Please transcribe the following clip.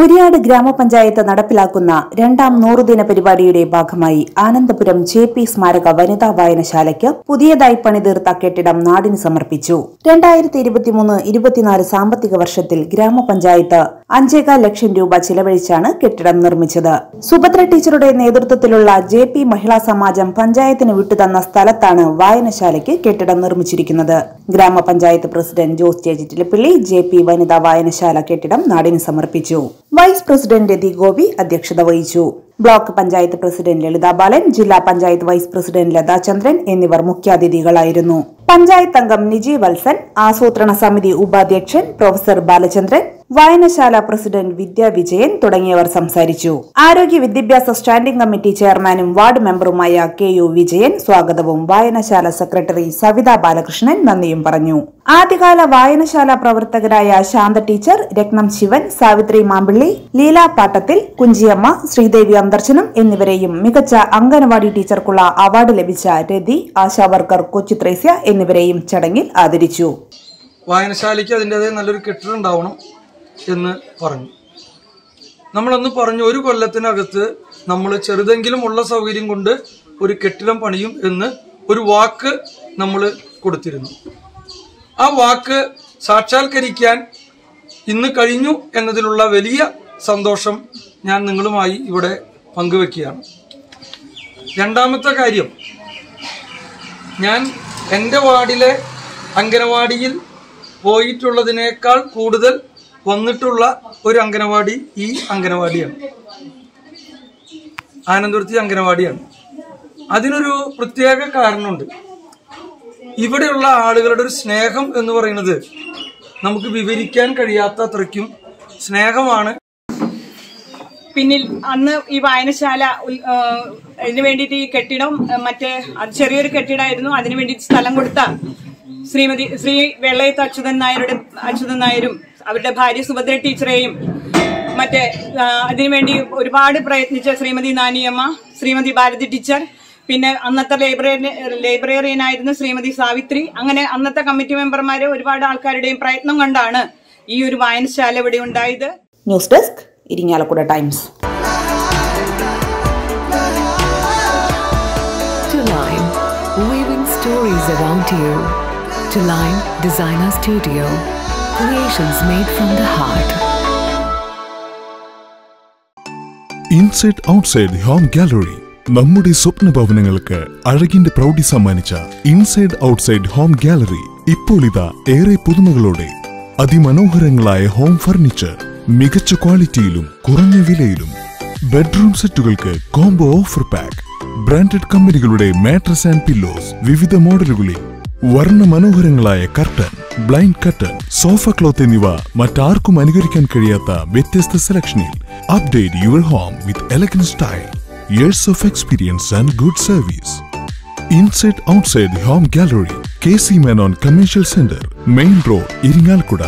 മുരിയാട് ഗ്രാമപഞ്ചായത്ത് നടപ്പിലാക്കുന്ന രണ്ടാം നൂറുദിന പരിപാടിയുടെ ഭാഗമായി ആനന്ദപുരം ജെ പി സ്മാരക വനിതാ വായനശാലയ്ക്ക് പുതിയതായി പണിതീർത്ത കെട്ടിടം നാടിന് സമർപ്പിച്ചു. രണ്ടായിരത്തി ഇരുപത്തിമൂന്ന് ഇരുപത്തിനാല് സാമ്പത്തിക വർഷത്തിൽ ഗ്രാമപഞ്ചായത്ത് അഞ്ചേകാൽ ലക്ഷം രൂപ ചിലവഴിച്ചാണ് കെട്ടിടം നിർമ്മിച്ചത്. സുഭദ്ര ടീച്ചറുടെ നേതൃത്വത്തിലുള്ള ജെ പി മഹിളാ സമാജം പഞ്ചായത്തിന് വിട്ടുതന്ന സ്ഥലത്താണ് വായനശാലയ്ക്ക് കെട്ടിടം നിർമ്മിച്ചിരിക്കുന്നത്. ഗ്രാമപഞ്ചായത്ത് president Jose Chechittilappilly J P വനിതാ വായനശാല കെട്ടിടം നാടിന് സമർപ്പിച്ചു. വൈസ് പ്രസിഡന്റ് രതി ഗോപി അധ്യക്ഷത വഹിച്ചു. ബ്ലോക്ക് പഞ്ചായത്ത് പ്രസിഡന്റ് ലളിത ബാലൻ ജില്ലാ പഞ്ചായത്ത് വൈസ് പ്രസിഡന്റ് ലതാ ചന്ദ്രൻ എന്നിവർ മുഖ്യാതിഥികളായിരുന്നു. പഞ്ചായത്ത് അംഗം നിജി വത്സൻ ആസൂത്രണ സമിതി ഉപാധ്യക്ഷൻ പ്രൊഫസർ ബാലചന്ദ്രൻ വായനശാല പ്രസിഡന്റ് വിദ്യാ വിജയൻ തുടങ്ങിയവർ സംസാരിച്ചു. ആരോഗ്യ വിദ്യാഭ്യാസ സ്റ്റാൻഡിംഗ് കമ്മിറ്റി ചെയർമാനും വാർഡ് മെമ്പറുമായ കെ യു വിജയൻ സ്വാഗതവും വായനശാല സെക്രട്ടറി സവിത ബാലകൃഷ്ണൻ നന്ദിയും പറഞ്ഞു. ആദ്യകാല വായനശാല പ്രവർത്തകരായ ശാന്ത ടീച്ചർ രത്നം ശിവൻ സാവിത്രി മാമ്പിള്ളി ലീല പാട്ടത്തിൽ കുഞ്ചിയമ്മ ശ്രീദേവി അന്തർശനം എന്നിവരെയും മികച്ച അംഗനവാടി ടീച്ചർക്കുള്ള അവാർഡ് ലഭിച്ച രതി ആശാവർക്കർ കൊച്ചു ത്രേസ്യ എന്നിവരെയും ചടങ്ങിൽ ആദരിച്ചു. വായനശാലയ്ക്ക് അതിന്റെതായ നല്ലൊരു കെട്ടിടം ഉണ്ടാവണം. എന്ന് പറഞ്ഞു. നമ്മളന്ന് പറഞ്ഞു ഒരു കൊല്ലത്തിനകത്ത് നമ്മൾ ചെറുതെങ്കിലും ഉള്ള സൗകര്യം കൊണ്ട് ഒരു കെട്ടിടം പണിയും എന്ന് ഒരു വാക്ക് നമ്മൾ കൊടുത്തിരുന്നു. ആ വാക്ക് സാക്ഷാത്കരിക്കാൻ ഇന്ന് കഴിഞ്ഞു എന്നതിലുള്ള വലിയ സന്തോഷം ഞാൻ നിങ്ങളുമായി ഇവിടെ പങ്കുവെക്കുകയാണ്. രണ്ടാമത്തെ കാര്യം ഞാൻ എന്റെ വാർഡിലെ അംഗനവാടിയിൽ പോയിട്ടുള്ളതിനേക്കാൾ കൂടുതൽ വന്നിട്ടുള്ള ഒരു അംഗനവാടി ഈ അംഗനവാടിയാണ്. ആനന്ദപുരത്തി അംഗനവാടിയാണ്. അതിനൊരു പ്രത്യേക കാരണമുണ്ട്. ഇവിടെയുള്ള ആളുകളുടെ ഒരു സ്നേഹം എന്ന് പറയുന്നത് നമുക്ക് വിവരിക്കാൻ കഴിയാത്ത അത്രയ്ക്കും സ്നേഹമാണ്. പിന്നിൽ അന്ന് ഈ വായനശാല ഇതിനു വേണ്ടിയിട്ട് ഈ കെട്ടിടം മറ്റേ അത് ചെറിയൊരു കെട്ടിടമായിരുന്നു അതിനു വേണ്ടി സ്ഥലം കൊടുത്ത ശ്രീമതി ശ്രീ വെള്ളയത്ത് അച്യുതൻ നായരുടെ അച്യുതൻ നായരും അവരുടെ ഭാര്യ സുഭദ്ര ടീച്ചറെയും മറ്റേ അതിനുവേണ്ടി ഒരുപാട് പ്രയത്നിച്ച ശ്രീമതി നാനിയമ്മ ശ്രീമതി ഭാരതി ടീച്ചർ പിന്നെ അന്നത്തെ ലൈബ്രറി ലൈബ്രറിയനായിരുന്നു ശ്രീമതി സാവിത്രി. അങ്ങനെ അന്നത്തെ കമ്മിറ്റി മെമ്പർമാരെ ഒരുപാട് ആൾക്കാരുടെയും പ്രയത്നം കൊണ്ടാണ് ഈ ഒരു വായനശാല ഇവിടെ ഉണ്ടായത്. News desk Irinjalakuda times To Line, weaving stories around you. To Line Designer Studio, creations made from the heart. Inside outside home gallery. നമ്മുടെ സ്വപ്ന ഭവനങ്ങൾക്ക് അഴകിന്റെ പ്രൗഢി സമ്മാനിച്ച ഇൻസൈഡ് ഔട്ട്സൈഡ് ഹോം ഗാലറി ഇപ്പോൾ ഇതാ ഏറെ പുതുമകളോടെ അതിമനോഹരങ്ങളായ ഹോം ഫർണിച്ചർ മികച്ച ക്വാളിറ്റിയിലും കുറഞ്ഞ വിലയിലും ബെഡ്റൂം സെറ്റുകൾക്ക് കോംബോ ഓഫർ പാക്ക് ബ്രാൻഡഡ് കമ്പനികളുടെ മാട്രസ് ആൻഡ് പില്ലോസ് വിവിധ മോഡലുകളിൽ വർണ മനോഹരങ്ങളായ curtain blind curtain sofa cloth എന്നിവ മറ്റാർക്കും അനുകരിക്കാൻ കഴിയാത്ത വ്യത്യസ്ത സെലക്ഷനിൽ. Update your home with elegant style years of experience and good service inside outside home gallery K C Menon commercial centre main road Irinjalakuda